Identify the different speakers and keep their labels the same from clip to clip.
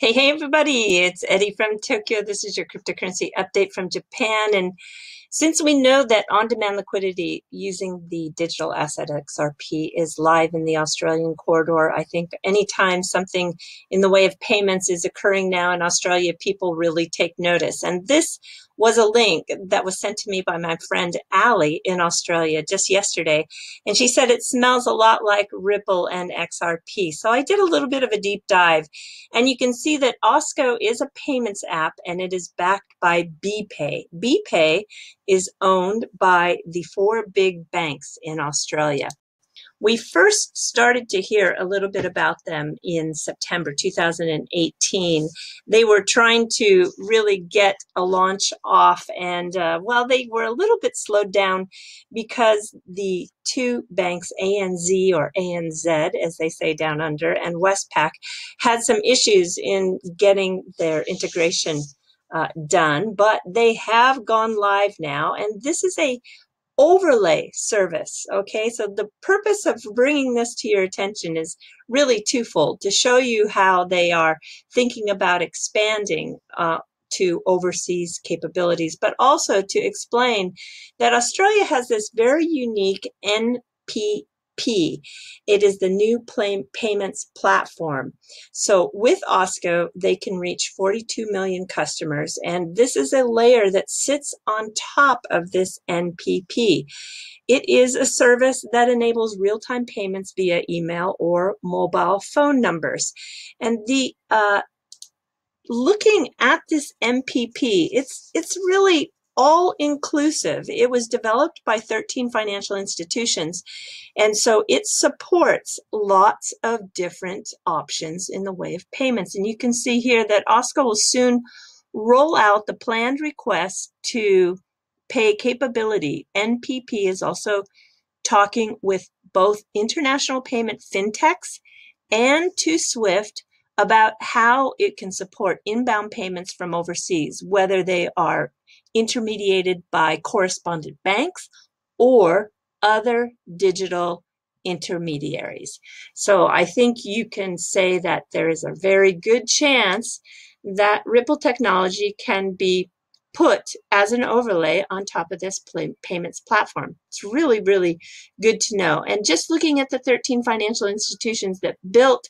Speaker 1: Hey, hey, everybody. It's Eddie from Tokyo. This is your cryptocurrency update from Japan. And since we know that on demand liquidity using the digital asset XRP is live in the Australian corridor, I think anytime something in the way of payments is occurring now in Australia, people really take notice. And this was a link that was sent to me by my friend Ali in Australia just yesterday. And she said it smells a lot like Ripple and XRP. So I did a little bit of a deep dive. And you can see that Osko is a payments app and it is backed by BPay. BPay is owned by the four big banks in Australia. We first started to hear a little bit about them in September 2018. They were trying to really get a launch off, and uh, well, they were a little bit slowed down because the two banks, ANZ or ANZ, as they say down under, and Westpac, had some issues in getting their integration uh, done, but they have gone live now, and this is a overlay service. Okay, so the purpose of bringing this to your attention is really twofold to show you how they are thinking about expanding uh, to overseas capabilities, but also to explain that Australia has this very unique NP P. It is the new payments platform. So with Osko, they can reach 42 million customers, and this is a layer that sits on top of this NPP. It is a service that enables real-time payments via email or mobile phone numbers. And the uh, looking at this NPP, it's it's really all inclusive. It was developed by 13 financial institutions. And so it supports lots of different options in the way of payments. And you can see here that Osko will soon roll out the planned request to pay capability. NPP is also talking with both international payment fintechs and to SWIFT about how it can support inbound payments from overseas, whether they are intermediated by correspondent banks or other digital intermediaries. So I think you can say that there is a very good chance that Ripple technology can be put as an overlay on top of this payments platform. It's really, really good to know. And just looking at the 13 financial institutions that built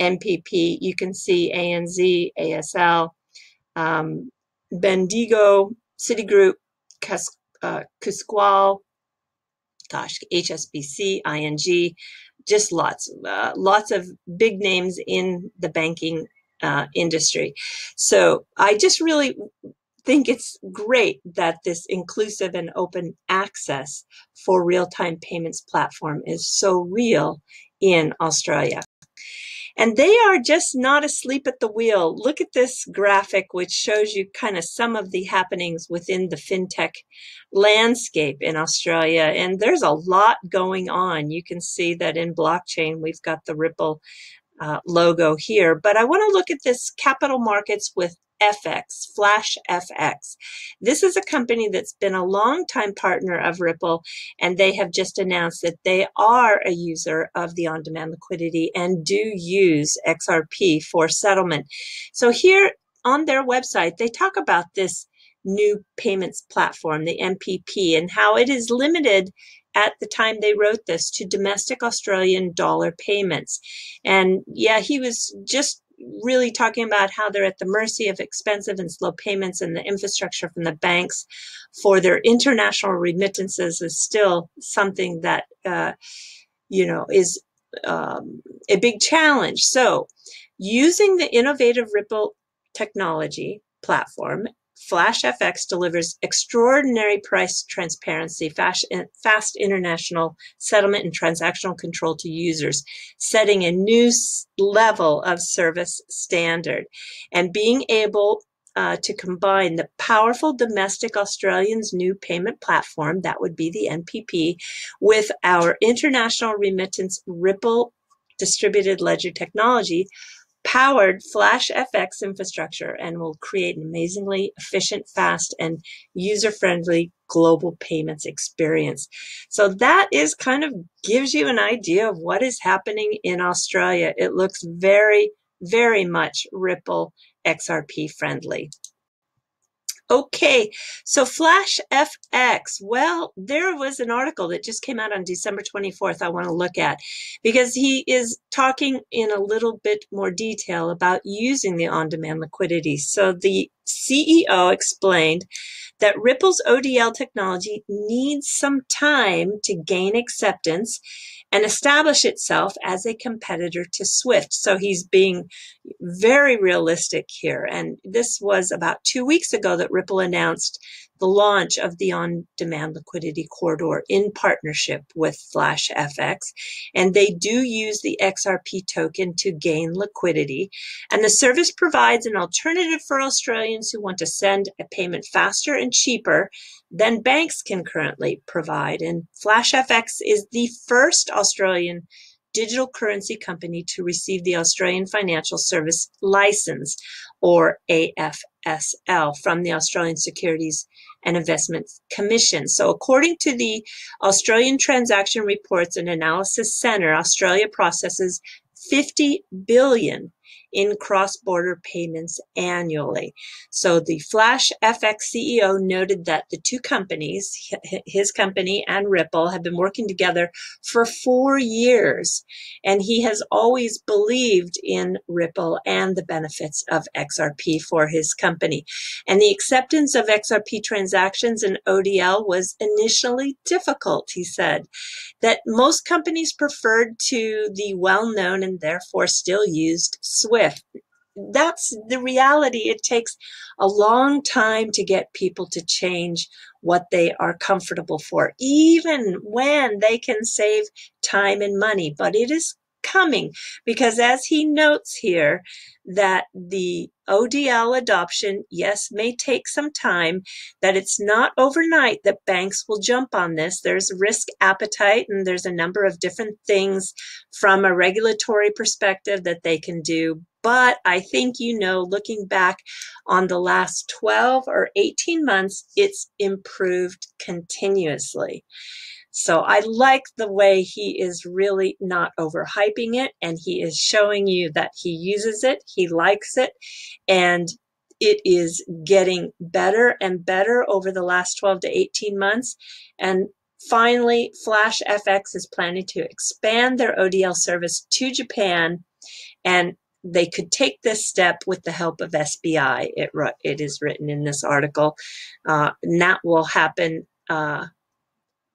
Speaker 1: NPP, you can see ANZ, ASL, um, Bendigo, Citigroup, Cas- uh, Cuscal, gosh, HSBC, ING, just lots, uh, lots of big names in the banking uh, industry. So I just really think it's great that this inclusive and open access for real-time payments platform is so real in Australia. And they are just not asleep at the wheel. Look at this graphic, which shows you kind of some of the happenings within the fintech landscape in Australia. And there's a lot going on. You can see that in blockchain, we've got the Ripple uh, logo here. But I want to look at this capital markets with FX, Flash FX. This is a company that's been a long-time partner of Ripple, and they have just announced that they are a user of the on-demand liquidity and do use XRP for settlement. So here on their website, they talk about this new payments platform, the NPP, and how it is limited at the time they wrote this to domestic Australian dollar payments. And yeah, he was just really talking about how they're at the mercy of expensive and slow payments and the infrastructure from the banks for their international remittances is still something that, uh, you know, is um, a big challenge. So using the innovative Ripple technology platform FlashFX delivers extraordinary price transparency, fast, fast, international settlement and transactional control to users, setting a new level of service standard. And being able uh, to combine the powerful domestic Australians' new payment platform, that would be the NPP, with our international remittance Ripple distributed ledger technology powered Flash FX infrastructure and will create an amazingly efficient, fast, and user-friendly global payments experience. So that is kind of gives you an idea of what is happening in Australia. It looks very, very much Ripple XRP friendly. Okay, so Flash FX. Well, there was an article that just came out on December 24th I want to look at because he is talking in a little bit more detail about using the on demand liquidity. So the CEO explained that Ripple's ODL technology needs some time to gain acceptance and establish itself as a competitor to Swift. So he's being very realistic here. And this was about two weeks ago that Ripple announced the launch of the on demand liquidity corridor in partnership with Flash FX. And they do use the XRP token to gain liquidity. And the service provides an alternative for Australians who want to send a payment faster and cheaper than banks can currently provide. And Flash FX is the first Australian digital currency company to receive the Australian Financial Service License, or AFSL, from the Australian Securities and Investments Commission. So, according to the Australian Transaction Reports and Analysis Center, Australia processes 50 billion in cross-border payments annually. So the Flash FX CEO noted that the two companies, his company and Ripple, have been working together for four years. And he has always believed in Ripple and the benefits of XRP for his company. And the acceptance of XRP transactions in ODL was initially difficult, he said, that most companies preferred to the well-known and therefore still used SWIFT that's the reality. It takes a long time to get people to change what they are comfortable for, even when they can save time and money. But it is coming because as he notes here that the ODL adoption, yes, may take some time, that it's not overnight that banks will jump on this. There's risk appetite and there's a number of different things from a regulatory perspective that they can do. But I think, you know, looking back on the last 12 or 18 months, it's improved continuously. So I like the way he is really not overhyping it and he is showing you that he uses it, he likes it, and it is getting better and better over the last 12 to 18 months. And finally, Flash FX is planning to expand their ODL service to Japan and they could take this step with the help of SBI. It, it is written in this article. Uh, and that will happen uh,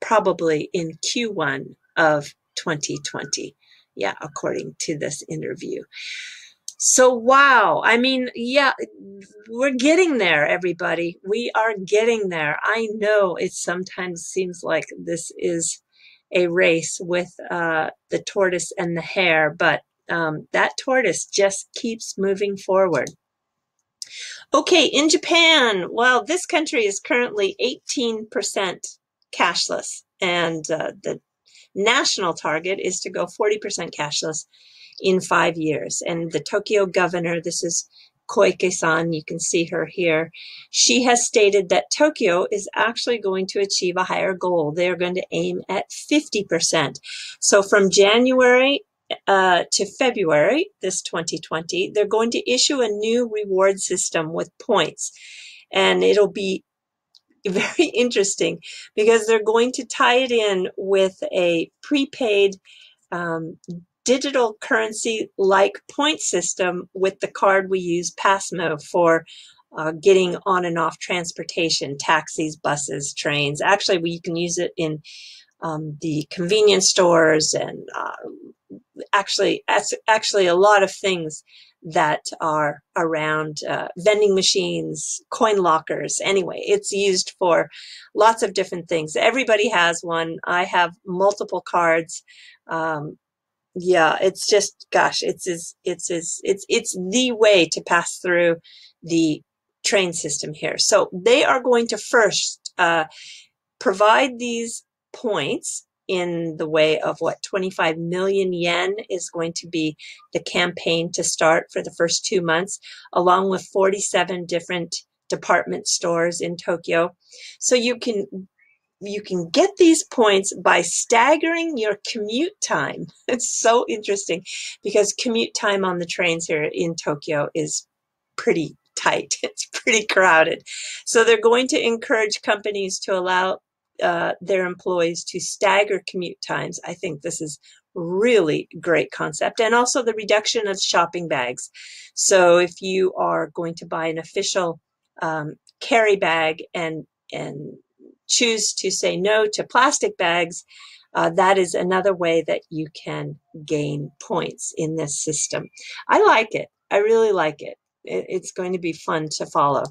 Speaker 1: probably in Q1 of 2020. Yeah, according to this interview. So, wow. I mean, yeah, we're getting there, everybody. We are getting there. I know it sometimes seems like this is a race with uh, the tortoise and the hare, but um, that tortoise just keeps moving forward. Okay, in Japan, well, this country is currently 18% cashless. And uh, the national target is to go 40% cashless in five years. And the Tokyo governor, this is Koike-san, you can see her here. She has stated that Tokyo is actually going to achieve a higher goal. They are going to aim at 50%. So from January uh, to February, this 2020, they're going to issue a new reward system with points. And it'll be very interesting because they're going to tie it in with a prepaid um, digital currency like point system with the card we use Pasmo for uh, getting on and off transportation, taxis, buses, trains. Actually, we can use it in um, the convenience stores and uh, actually, actually a lot of things that are around uh, vending machines, coin lockers. Anyway, it's used for lots of different things. Everybody has one. I have multiple cards. Um, yeah, it's just, gosh, it's it's it's it's it's it's the way to pass through the train system here. So they are going to first uh, provide these points in the way of what 25 million yen is going to be the campaign to start for the first two months, along with 47 different department stores in Tokyo. So you can you can get these points by staggering your commute time. It's so interesting because commute time on the trains here in Tokyo is pretty tight. It's pretty crowded. So they're going to encourage companies to allow uh, their employees to stagger commute times. I think this is really great concept and also the reduction of shopping bags. So if you are going to buy an official um, carry bag and and choose to say no to plastic bags, uh, that is another way that you can gain points in this system. I like it. I really like it. it it's going to be fun to follow.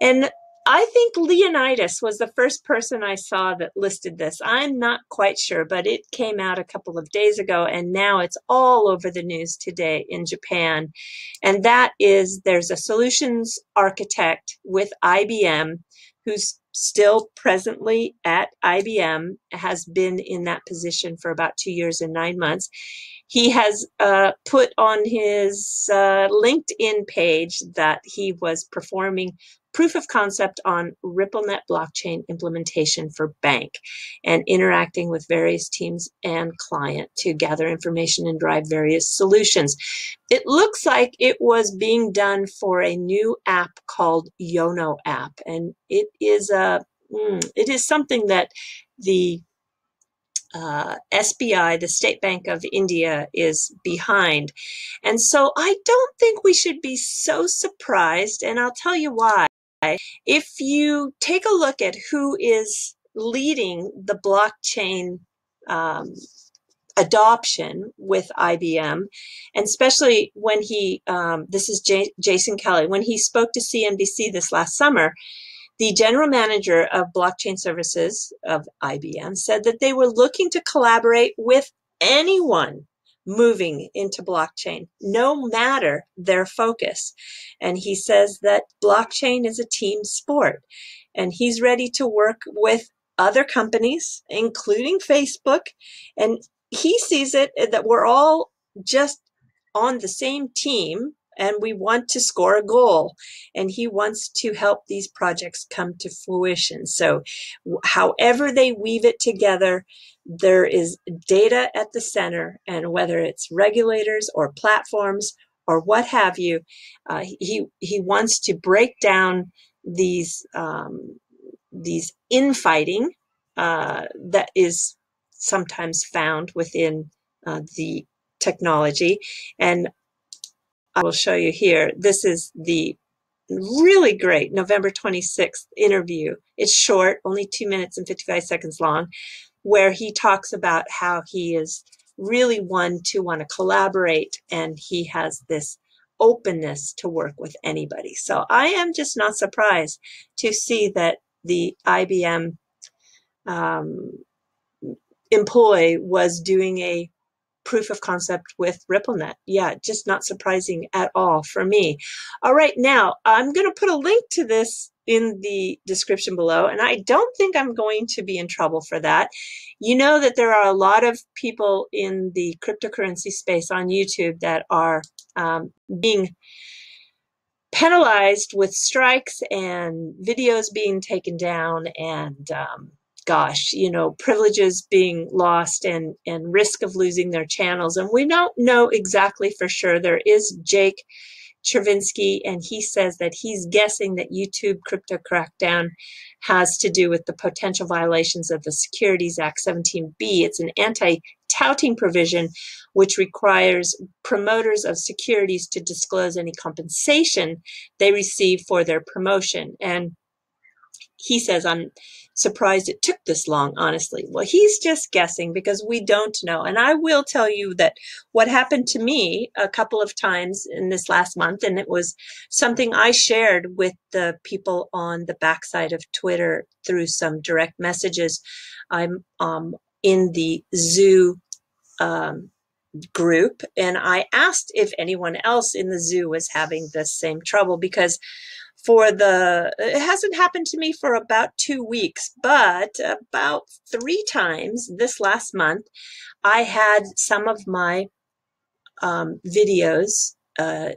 Speaker 1: And I think Leonidas was the first person I saw that listed this. I'm not quite sure, but it came out a couple of days ago and now it's all over the news today in Japan. And that is there's a solutions architect with IBM who's still presently at IBM, has been in that position for about two years and nine months. He has uh, put on his uh, LinkedIn page that he was performing proof of concept on RippleNet blockchain implementation for bank and interacting with various teams and client to gather information and drive various solutions. It looks like it was being done for a new app called Yono app, and it is a mm, it is something that the uh, SBI, the State Bank of India, is behind. And so I don't think we should be so surprised, and I'll tell you why. If you take a look at who is leading the blockchain um, adoption with IBM, and especially when he, um, this is J- Jason Kelley, when he spoke to CNBC this last summer, the general manager of blockchain services of IBM said that they were looking to collaborate with anyone moving into blockchain, no matter their focus. And he says that blockchain is a team sport and he's ready to work with other companies, including Facebook. And he sees it that we're all just on the same team and we want to score a goal and he wants to help these projects come to fruition. So however they weave it together there is data at the center, and whether it's regulators or platforms or what have you, uh, he he wants to break down these um, these infighting uh, that is sometimes found within uh, the technology, and I will show you here. This is the really great November 26th interview. It's short, only two minutes and 55 seconds long, where he talks about how he is really one to want to collaborate and he has this openness to work with anybody. So I am just not surprised to see that the IBM um, employee was doing a proof of concept with RippleNet. Yeah, just not surprising at all for me. All right, now I'm going to put a link to this in the description below, and I don't think I'm going to be in trouble for that. You know that there are a lot of people in the cryptocurrency space on YouTube that are um, being penalized with strikes and videos being taken down and um, gosh, you know, privileges being lost and, and risk of losing their channels. And we don't know exactly for sure. There is Jake Chervinsky, and he says that he's guessing that YouTube crypto crackdown has to do with the potential violations of the Securities Act 17B. It's an anti touting provision which requires promoters of securities to disclose any compensation they receive for their promotion. And he says, I'm surprised it took this long, honestly. Well, he's just guessing because we don't know. And I will tell you that what happened to me a couple of times in this last month, and it was something I shared with the people on the backside of Twitter through some direct messages. I'm um, in the zoo um, group and I asked if anyone else in the zoo was having the same trouble because for the it hasn't happened to me for about two weeks but about three times this last month i had some of my um, videos uh,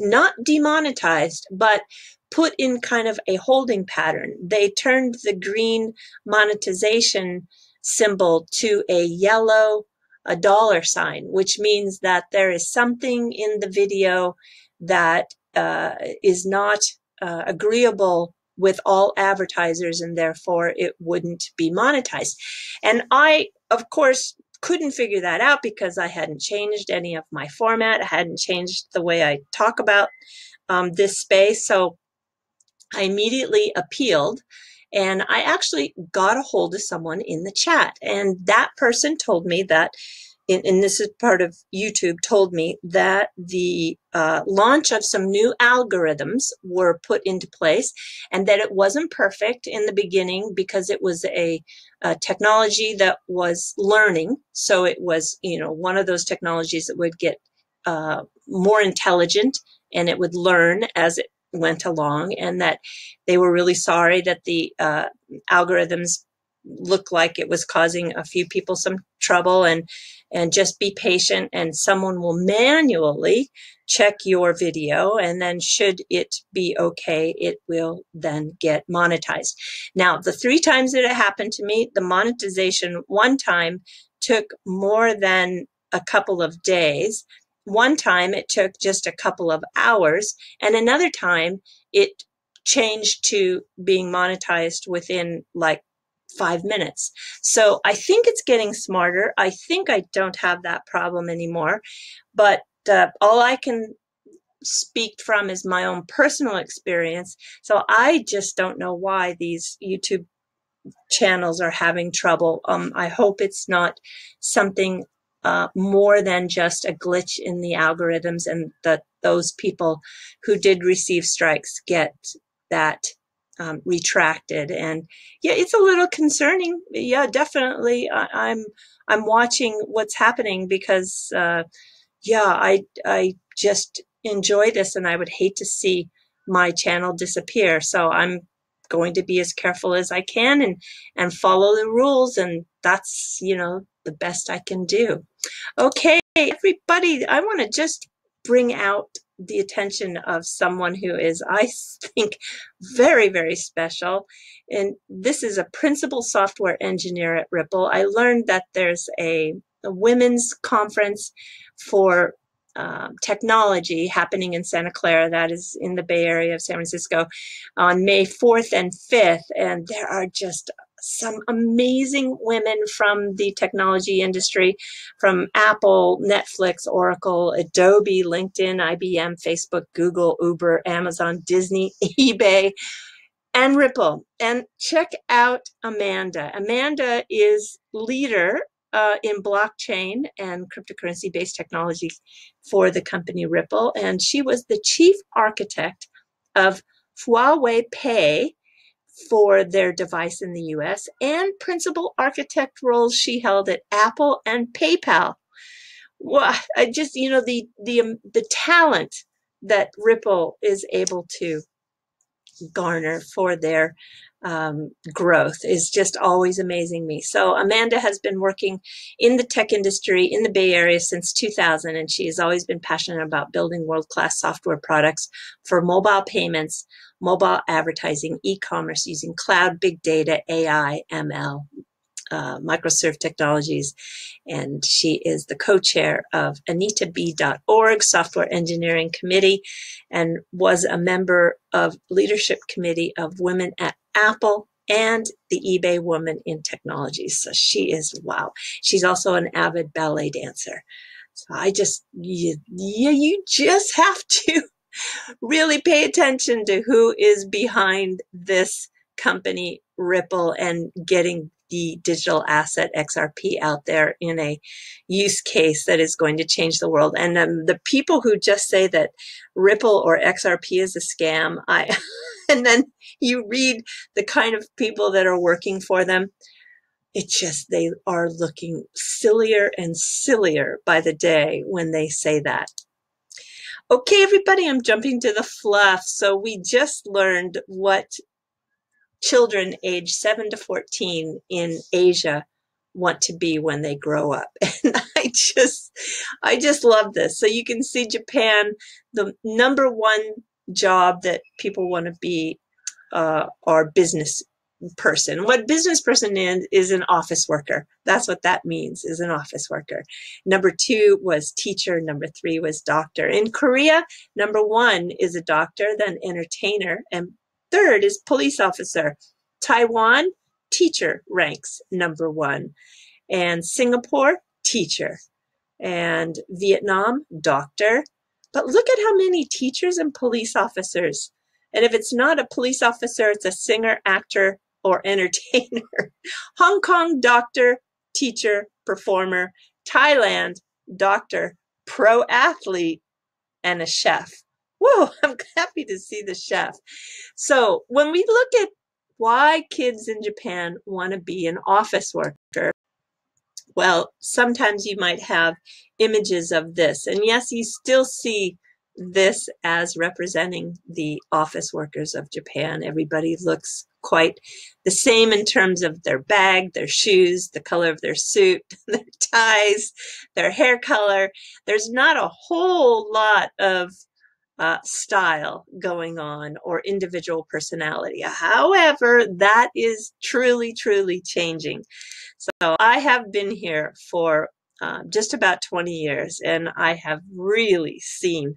Speaker 1: not demonetized but put in kind of a holding pattern. They turned the green monetization symbol to a yellow a dollar sign, which means that there is something in the video that uh, is not uh, agreeable with all advertisers and therefore it wouldn't be monetized. And I, of course, couldn't figure that out because I hadn't changed any of my format. I hadn't changed the way I talk about um, this space. So I immediately appealed and I actually got a hold of someone in the chat. And that person told me that and this is part of YouTube, told me that the uh, launch of some new algorithms were put into place and that it wasn't perfect in the beginning because it was a, a technology that was learning. So it was, you know, one of those technologies that would get uh, more intelligent and it would learn as it went along and that they were really sorry that the uh, algorithms looked like it was causing a few people some trouble and and just be patient and someone will manually check your video and then should it be okay it will then get monetized. Now the three times that it happened to me the monetization one time took more than a couple of days. One time it took just a couple of hours and another time it changed to being monetized within like five minutes. So I think it's getting smarter. I think I don't have that problem anymore. But uh, all I can speak from is my own personal experience. So I just don't know why these YouTube channels are having trouble. Um, I hope it's not something uh, more than just a glitch in the algorithms and that those people who did receive strikes get that um, retracted. And yeah, it's a little concerning. Yeah, definitely. I, am I'm, I'm watching what's happening because uh, yeah, I I just enjoy this, and I would hate to see my channel disappear. So I'm going to be as careful as I can and and follow the rules, and that's you know the best I can do. Okay, everybody, I want to just bring out the attention of someone who is, I think, very, very special. And this is a principal software engineer at Ripple. I learned that there's a, a women's conference for um, technology happening in Santa Clara, that is in the Bay Area of San Francisco, on May 4th and 5th. And there are just some amazing women from the technology industry, from Apple, Netflix, Oracle, Adobe, LinkedIn, IBM, Facebook, Google, Uber, Amazon, Disney, eBay, and Ripple. And check out Amanda. Amanda is leader uh, in blockchain and cryptocurrency based technology for the company Ripple. And she was the chief architect of Huawei Pay, for their device in the US and principal architect roles she held at Apple and PayPal. Well, I just, you know, the, the, um, the talent that Ripple is able to garner for their um, growth is just always amazing me. So Amanda has been working in the tech industry in the Bay Area since 2000, and she has always been passionate about building world-class software products for mobile payments, mobile advertising, e-commerce using cloud, big data, AI, ML, uh, Microserve Technologies, and she is the co-chair of AnitaB.org Software Engineering Committee, and was a member of leadership committee of Women at Apple and the eBay Woman in Technology. So she is wow. She's also an avid ballet dancer. So I just you, you, you just have to really pay attention to who is behind this company Ripple and getting the digital asset XRP out there in a use case that is going to change the world. And um, the people who just say that Ripple or XRP is a scam, I and then you read the kind of people that are working for them. It just, they are looking sillier and sillier by the day when they say that. Okay, everybody, I'm jumping to the fluff. So we just learned what children age 7 to 14 in Asia want to be when they grow up. And I just I just love this. So you can see Japan the number one job that people want to be uh, are business person. What business person is, is an office worker. That's what that means, is an office worker. Number two was teacher. Number three was doctor. In Korea, number one is a doctor, then entertainer, and third is police officer. Taiwan, teacher ranks number one. And Singapore, teacher. And Vietnam, doctor. But look at how many teachers and police officers. And if it's not a police officer, it's a singer, actor, or entertainer. Hong Kong, doctor, teacher, performer. Thailand, doctor, pro athlete, and a chef. Whoa, I'm happy to see the chef. So when we look at why kids in Japan want to be an office worker, well, sometimes you might have images of this. And yes, you still see this as representing the office workers of Japan. Everybody looks quite the same in terms of their bag, their shoes, the color of their suit, their ties, their hair color. There's not a whole lot of uh, style going on or individual personality. However, that is truly, truly changing. So I have been here for uh, just about 20 years and I have really seen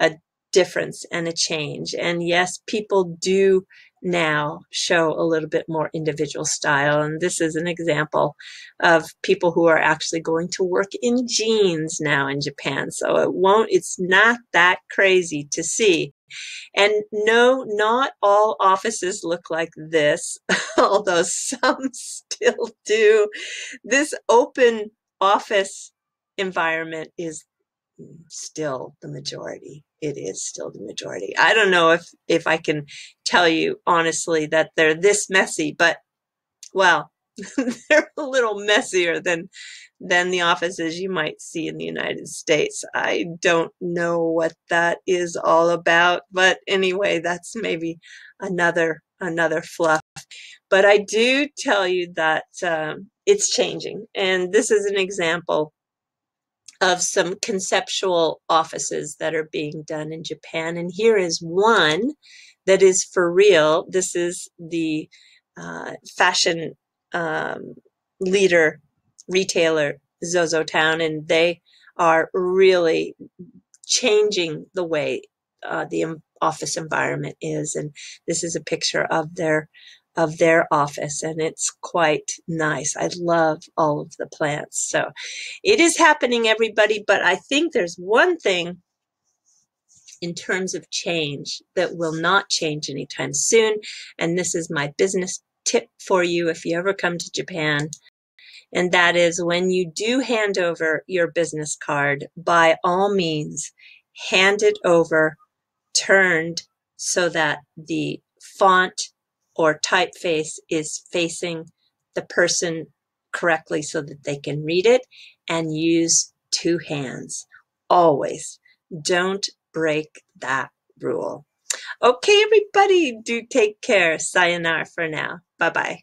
Speaker 1: a difference and a change. And yes, people do now show a little bit more individual style. And this is an example of people who are actually going to work in jeans now in Japan. So it won't, it's not that crazy to see. And no, not all offices look like this, although some still do. This open office environment is still the majority. It is still the majority. I don't know if if I can tell you honestly that they're this messy, but well, they're a little messier than than the offices you might see in the United States. I don't know what that is all about, but anyway, that's maybe another another fluff. But I do tell you that um, it's changing, and this is an example of some conceptual offices that are being done in Japan. And here is one that is for real. This is the uh, fashion um, leader retailer ZOZOTOWN, and they are really changing the way uh, the office environment is. And this is a picture of their of their office and it's quite nice. I love all of the plants. So it is happening everybody, but I think there's one thing in terms of change that will not change anytime soon. And this is my business tip for you if you ever come to Japan. And that is when you do hand over your business card, by all means, hand it over turned so that the font or typeface is facing the person correctly so that they can read it and use two hands. Always. Don't break that rule. Okay, everybody, do take care. Sayonara for now. Bye bye.